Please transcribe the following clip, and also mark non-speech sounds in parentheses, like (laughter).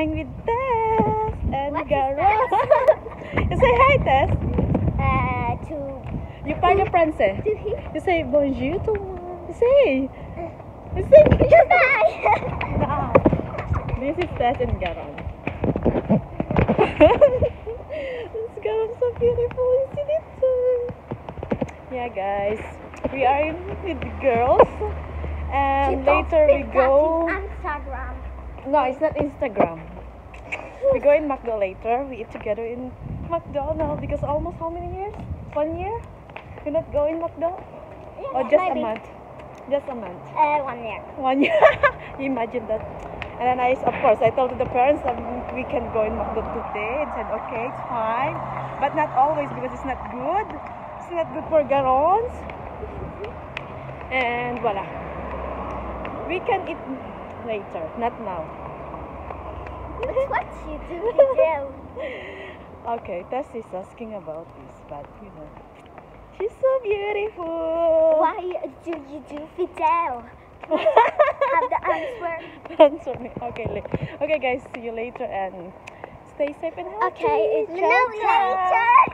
I'm with Tess and What Garance. (laughs) you say hi, Tess. Uh, to You parle français. to he. You say bonjour to You say. You say Goodbye. (laughs) This is Tess and Garance. (laughs) this Garance so beautiful, isn't it? Yeah, guys. We are in with the girls. And later we go. Instagram. No, it's not Instagram. We go in McDo later. We eat together in McDonald's because almost how many years? One year? You're not going McDo? Or just Maybe. a month? Just a month. Uh, one year. One year. you (laughs) imagine that. And then I, of course, I told the parents that we can go in McDo today. And said, okay, it's fine. But not always because it's not good. It's not good for garons. And voila. We can eat later, not now. That's what you do. Do. (laughs) Okay, Tess is asking about this, but you know, she's so beautiful. Why do you do Fidel? (laughs) Have the answer. Answer me. Okay, okay, guys. See you later and stay safe and healthy. Okay, it's Ciao, no ciao. later.